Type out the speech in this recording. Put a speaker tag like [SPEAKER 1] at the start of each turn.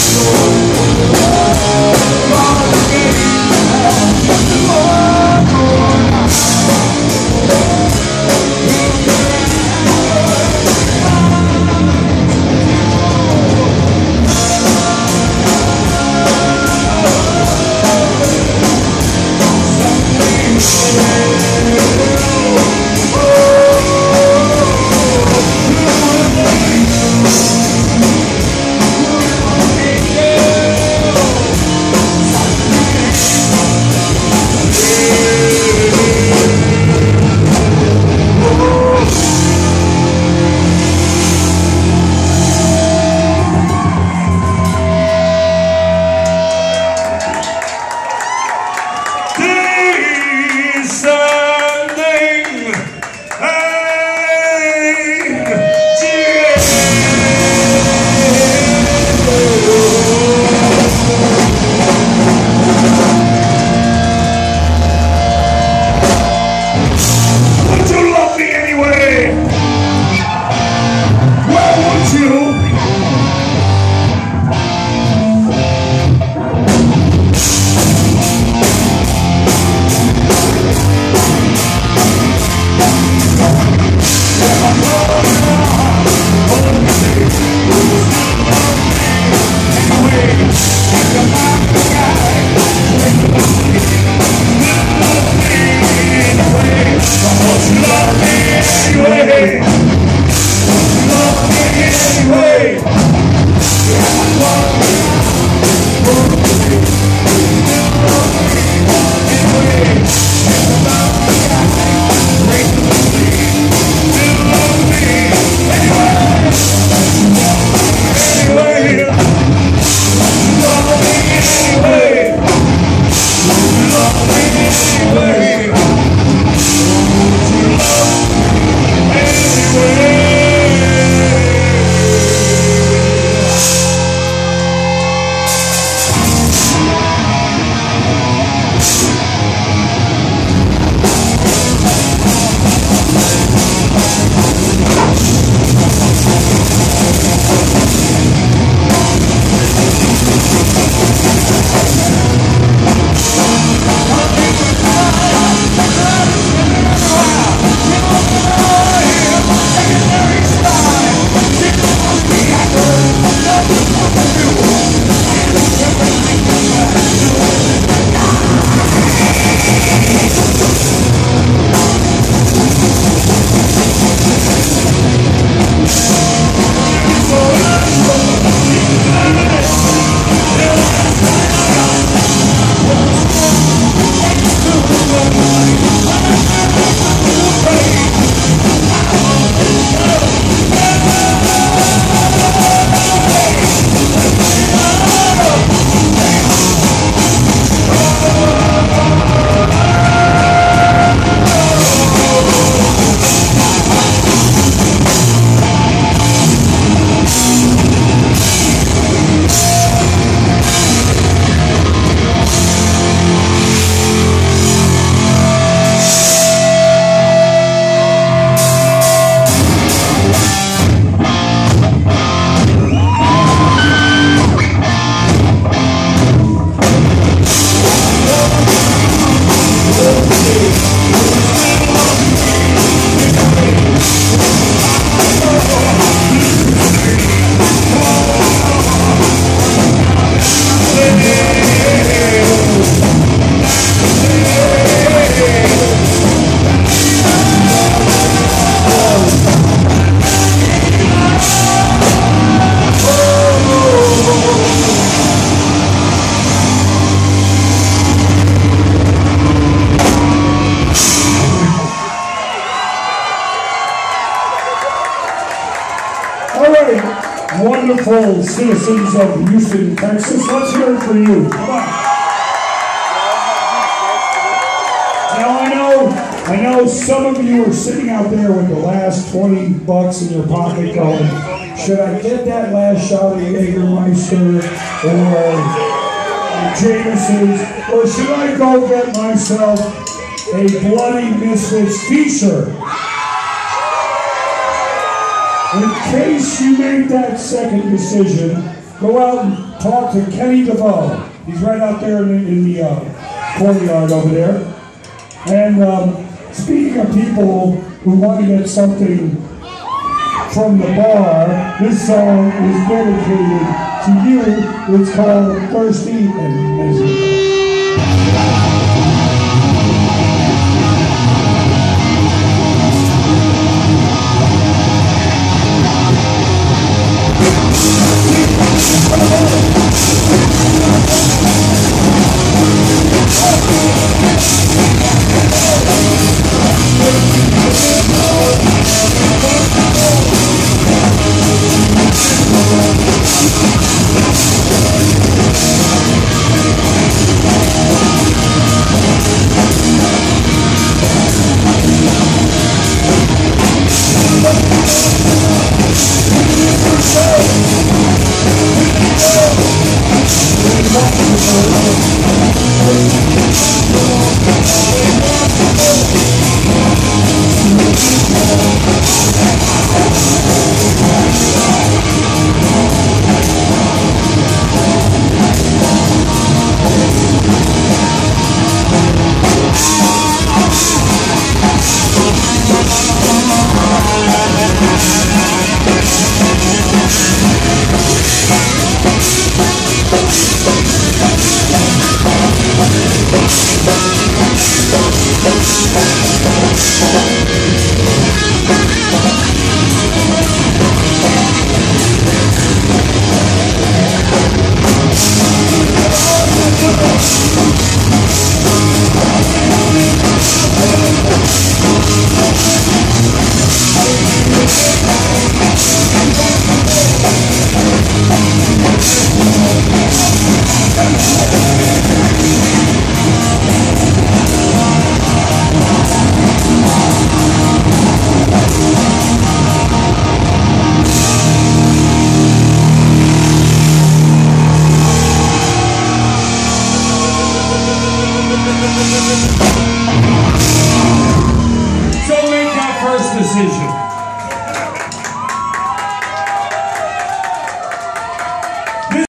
[SPEAKER 1] Lord. The citizens of Houston, Texas. Let's hear it for you. Come on. Now I know, I know some of you are sitting out there with the last 20 bucks in your pocket going, should I get that last shot of Jägermeister or Jameson's, or should I go get myself a Bloody Misfits t-shirt? In case you make that second decision, go out and talk to Kenny DeVoe. He's right out there in the, in the uh, courtyard over there. And um, speaking of people who want to get something from the bar, this song is dedicated to you. It's called Thirsty and Miserable. ありがとうございます。